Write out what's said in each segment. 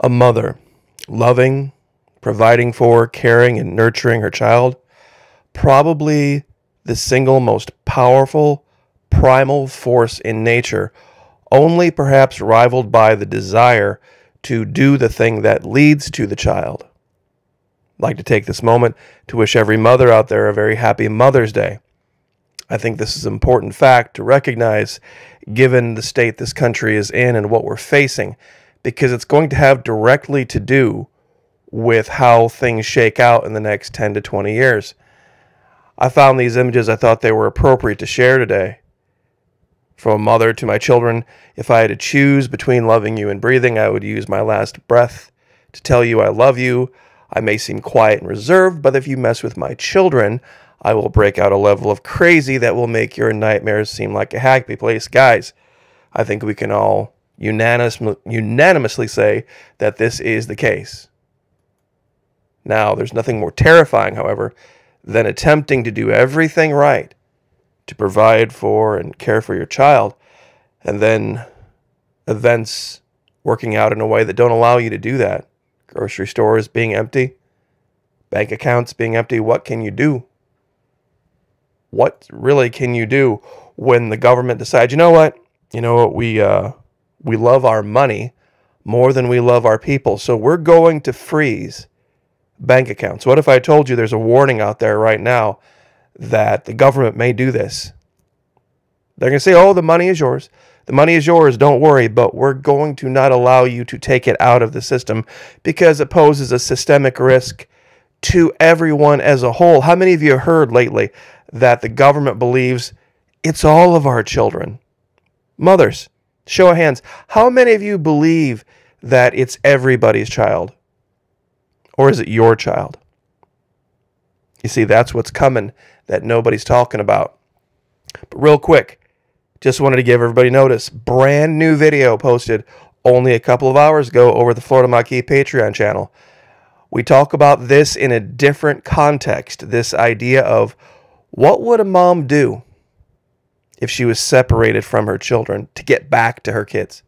A mother, loving, providing for, caring, and nurturing her child, probably the single most powerful, primal force in nature, only perhaps rivaled by the desire to do the thing that leads to the child. I'd like to take this moment to wish every mother out there a very happy Mother's Day. I think this is an important fact to recognize given the state this country is in and what we're facing, because it's going to have directly to do with how things shake out in the next 10 to 20 years. I found these images, I thought they were appropriate to share today. From a mother to my children, if I had to choose between loving you and breathing, I would use my last breath to tell you I love you. I may seem quiet and reserved, but if you mess with my children, I will break out a level of crazy that will make your nightmares seem like a happy place. Guys, I think we can all unanimously, unanimously say that this is the case. Now, there's nothing more terrifying, however, than attempting to do everything right to provide for and care for your child, and then events working out in a way that don't allow you to do that. Grocery stores being empty, bank accounts being empty. What can you do? What really can you do when the government decides, you know what? You know what? We, uh, we love our money more than we love our people. So we're going to freeze bank accounts. What if I told you there's a warning out there right now that the government may do this. They're going to say, oh, the money is yours. The money is yours. Don't worry. But we're going to not allow you to take it out of the system because it poses a systemic risk to everyone as a whole. How many of you heard lately that the government believes it's all of our children? Mothers, show of hands. How many of you believe that it's everybody's child? Or is it your child? You see, that's what's coming that nobody's talking about. But real quick, just wanted to give everybody notice. Brand new video posted only a couple of hours ago over the Florida Maquis Patreon channel. We talk about this in a different context. This idea of what would a mom do if she was separated from her children to get back to her kids?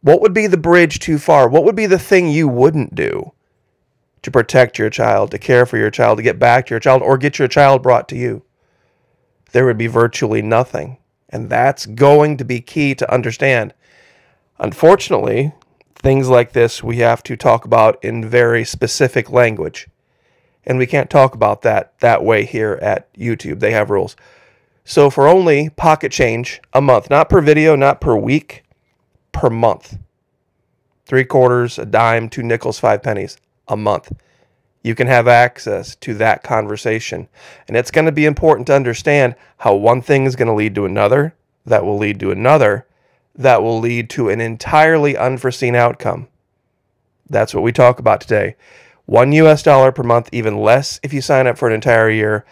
What would be the bridge too far? What would be the thing you wouldn't do? to protect your child, to care for your child, to get back to your child, or get your child brought to you. There would be virtually nothing. And that's going to be key to understand. Unfortunately, things like this we have to talk about in very specific language. And we can't talk about that that way here at YouTube. They have rules. So for only pocket change a month, not per video, not per week, per month. Three quarters, a dime, two nickels, five pennies a month. You can have access to that conversation. And it's going to be important to understand how one thing is going to lead to another, that will lead to another, that will lead to an entirely unforeseen outcome. That's what we talk about today. One US dollar per month, even less if you sign up for an entire year.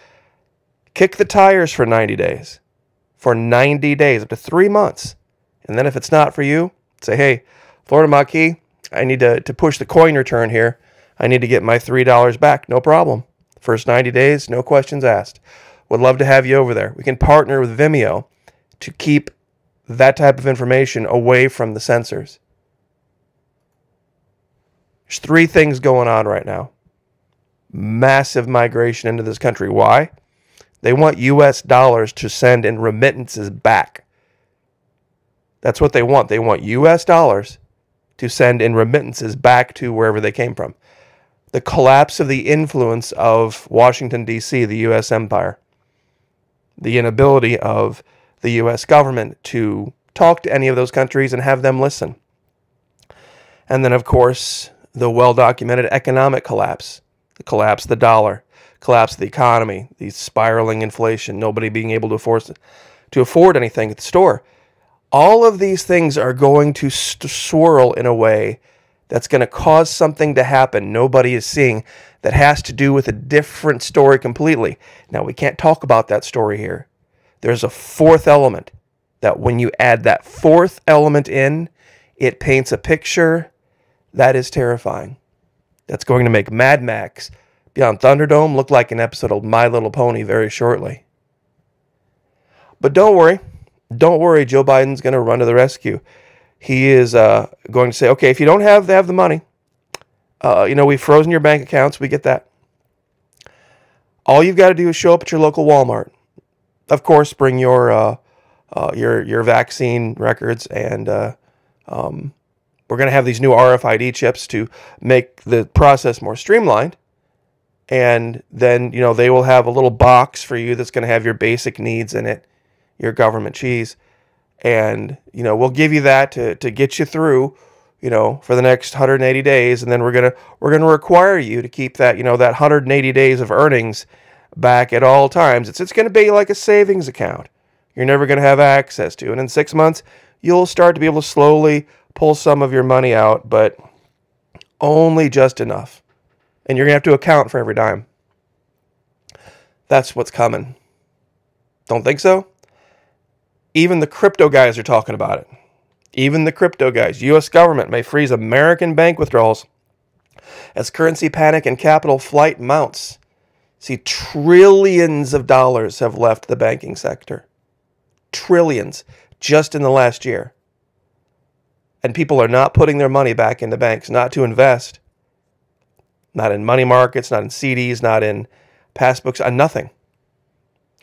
Kick the tires for 90 days. For 90 days, up to three months. And then if it's not for you, say, hey, Florida Maquis, I need to, to push the coin return here. I need to get my $3 back. No problem. First 90 days, no questions asked. Would love to have you over there. We can partner with Vimeo to keep that type of information away from the censors. There's three things going on right now. Massive migration into this country. Why? They want US dollars to send in remittances back. That's what they want. They want US dollars to send in remittances back to wherever they came from the collapse of the influence of Washington, D.C., the U.S. empire, the inability of the U.S. government to talk to any of those countries and have them listen. And then, of course, the well documented economic collapse, the collapse of the dollar, collapse of the economy, the spiraling inflation, nobody being able to afford, to afford anything at the store. All of these things are going to swirl in a way that's going to cause something to happen nobody is seeing that has to do with a different story completely. Now, we can't talk about that story here. There's a fourth element that when you add that fourth element in, it paints a picture that is terrifying. That's going to make Mad Max Beyond Thunderdome look like an episode of My Little Pony very shortly. But don't worry. Don't worry, Joe Biden's going to run to the rescue. he is uh, going to say, okay, if you don't have have the money, uh, you know, we've frozen your bank accounts. We get that. All you've got to do is show up at your local Walmart. Of course, bring your uh, uh, your your vaccine records, and uh, um, we're going to have these new RFID chips to make the process more streamlined. And then you know they will have a little box for you that's going to have your basic needs in it, your government cheese, and you know we'll give you that to to get you through you know, for the next 180 days, and then we're gonna we're gonna require you to keep that you know that 180 days of earnings back at all times. It's it's gonna be like a savings account. You're never gonna have access to, and in six months you'll start to be able to slowly pull some of your money out, but only just enough, and you're gonna have to account for every dime. That's what's coming. Don't think so? Even the crypto guys are talking about it. Even the crypto guys, U.S. government may freeze American bank withdrawals as currency panic and capital flight mounts. See, trillions of dollars have left the banking sector. Trillions just in the last year. And people are not putting their money back into banks, not to invest, not in money markets, not in CDs, not in passbooks, on uh, nothing.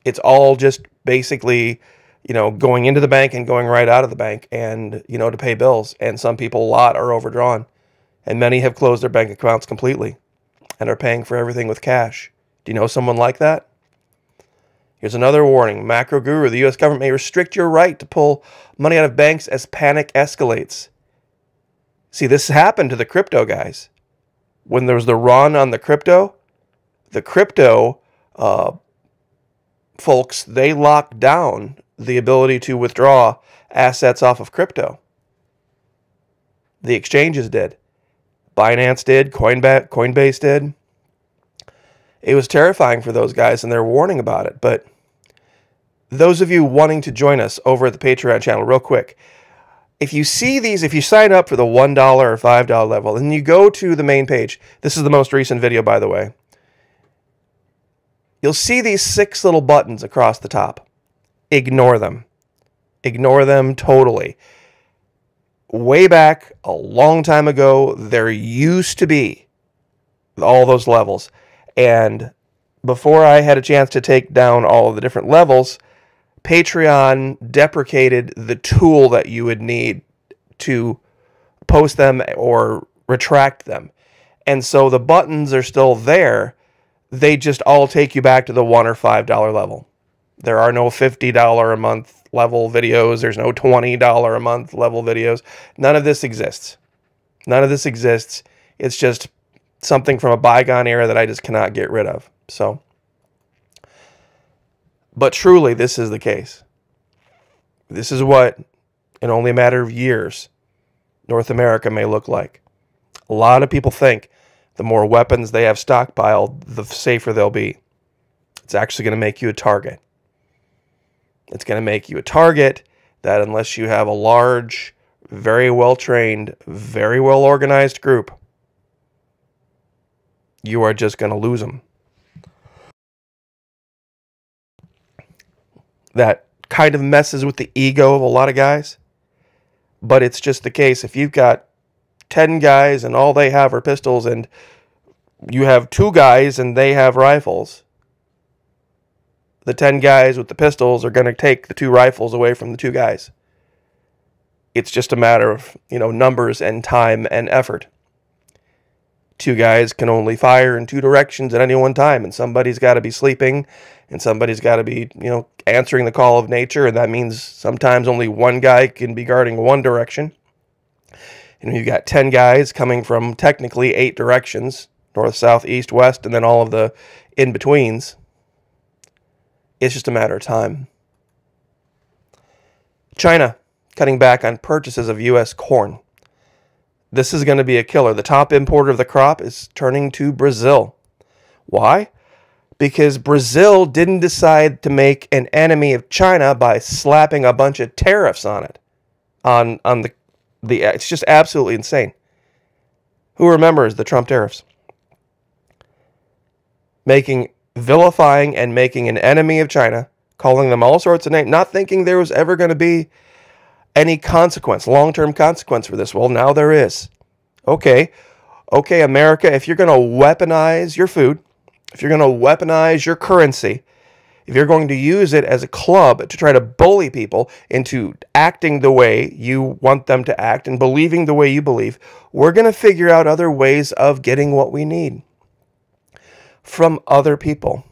It's all just basically you know, going into the bank and going right out of the bank and, you know, to pay bills. And some people, a lot, are overdrawn. And many have closed their bank accounts completely and are paying for everything with cash. Do you know someone like that? Here's another warning Macro Guru, the U.S. government may restrict your right to pull money out of banks as panic escalates. See, this happened to the crypto guys. When there was the run on the crypto, the crypto uh, folks, they locked down the ability to withdraw assets off of crypto. The exchanges did. Binance did, Coinbase did. It was terrifying for those guys, and they're warning about it. But those of you wanting to join us over at the Patreon channel, real quick, if you see these, if you sign up for the $1 or $5 level, and you go to the main page, this is the most recent video, by the way, you'll see these six little buttons across the top ignore them. Ignore them totally. Way back a long time ago, there used to be all those levels. And before I had a chance to take down all of the different levels, Patreon deprecated the tool that you would need to post them or retract them. And so the buttons are still there. They just all take you back to the one or five dollar level. There are no $50 a month level videos. There's no $20 a month level videos. None of this exists. None of this exists. It's just something from a bygone era that I just cannot get rid of. So, but truly, this is the case. This is what, in only a matter of years, North America may look like. A lot of people think the more weapons they have stockpiled, the safer they'll be. It's actually going to make you a target. It's going to make you a target that, unless you have a large, very well trained, very well organized group, you are just going to lose them. That kind of messes with the ego of a lot of guys. But it's just the case. If you've got 10 guys and all they have are pistols, and you have two guys and they have rifles, the 10 guys with the pistols are going to take the two rifles away from the two guys. It's just a matter of, you know, numbers and time and effort. Two guys can only fire in two directions at any one time, and somebody's got to be sleeping, and somebody's got to be, you know, answering the call of nature, and that means sometimes only one guy can be guarding one direction. And you've got 10 guys coming from technically eight directions north, south, east, west, and then all of the in betweens it's just a matter of time. China cutting back on purchases of U.S. corn. This is going to be a killer. The top importer of the crop is turning to Brazil. Why? Because Brazil didn't decide to make an enemy of China by slapping a bunch of tariffs on it. On on the the it's just absolutely insane. Who remembers the Trump tariffs? Making vilifying and making an enemy of China, calling them all sorts of names, not thinking there was ever going to be any consequence, long term consequence for this? Well, now there is. Okay, okay, America, if you're going to weaponize your food, if you're going to weaponize your currency, if you're going to use it as a club to try to bully people into acting the way you want them to act and believing the way you believe, we're going to figure out other ways of getting what we need from other people.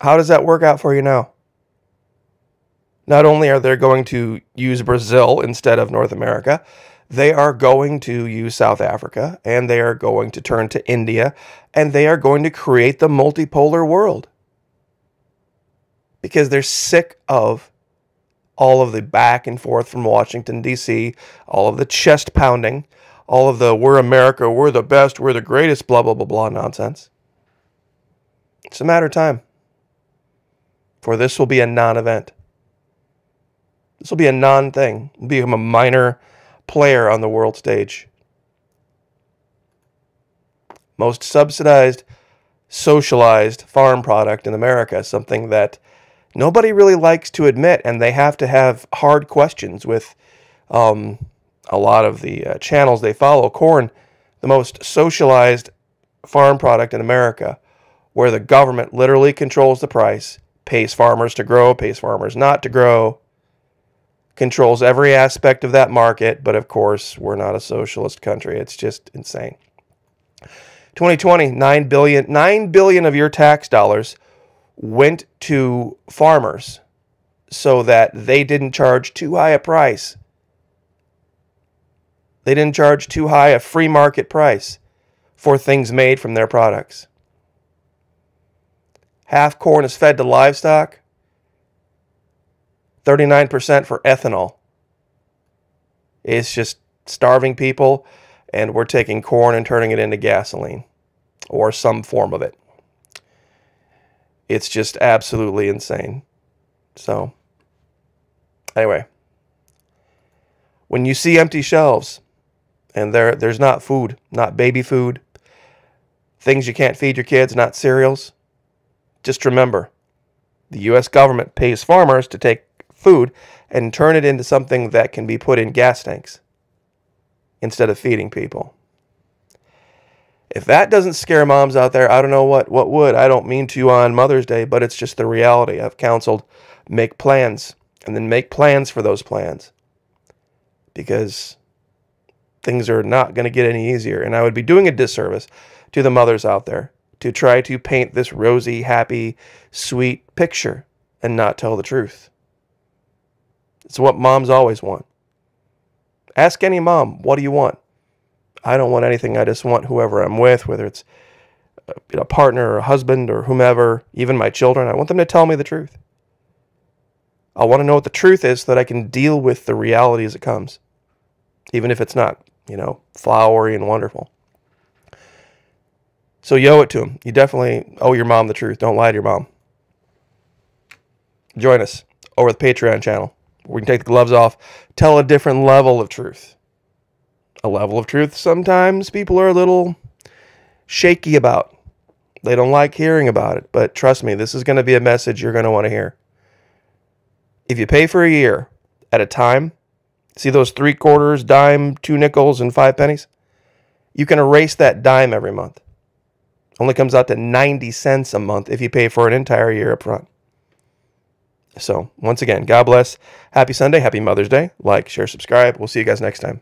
How does that work out for you now? Not only are they going to use Brazil instead of North America, they are going to use South Africa and they are going to turn to India and they are going to create the multipolar world because they're sick of all of the back and forth from Washington, D.C., all of the chest pounding, all of the we're America, we're the best, we're the greatest, blah, blah, blah, blah nonsense. It's a matter of time. For this will be a non event. Will be a non thing, become a minor player on the world stage. Most subsidized, socialized farm product in America, something that nobody really likes to admit, and they have to have hard questions with um, a lot of the uh, channels they follow. Corn, the most socialized farm product in America, where the government literally controls the price, pays farmers to grow, pays farmers not to grow, controls every aspect of that market, but of course, we're not a socialist country. It's just insane. 2020, 9 billion, 9 billion of your tax dollars went to farmers so that they didn't charge too high a price. They didn't charge too high a free market price for things made from their products. Half corn is fed to livestock 39% for ethanol. It's just starving people, and we're taking corn and turning it into gasoline or some form of it. It's just absolutely insane. So, anyway, when you see empty shelves and there there's not food, not baby food, things you can't feed your kids, not cereals, just remember the US government pays farmers to take food and turn it into something that can be put in gas tanks instead of feeding people. If that doesn't scare moms out there, I don't know what, what would. I don't mean to on Mother's Day, but it's just the reality. I've counseled make plans and then make plans for those plans because things are not going to get any easier. And I would be doing a disservice to the mothers out there to try to paint this rosy, happy, sweet picture and not tell the truth. It's what moms always want. Ask any mom, what do you want? I don't want anything. I just want whoever I'm with, whether it's a partner or a husband or whomever, even my children. I want them to tell me the truth. I want to know what the truth is so that I can deal with the reality as it comes, even if it's not, you know, flowery and wonderful. So you owe it to them. You definitely owe your mom the truth. Don't lie to your mom. Join us over the Patreon channel. We can take the gloves off, tell a different level of truth. A level of truth sometimes people are a little shaky about. They don't like hearing about it, but trust me, this is going to be a message you're going to want to hear. If you pay for a year at a time, see those three quarters, dime, two nickels, and five pennies? You can erase that dime every month. Only comes out to 90 cents a month if you pay for an entire year up front. So, once again, God bless. Happy Sunday. Happy Mother's Day. Like, share, subscribe. We'll see you guys next time.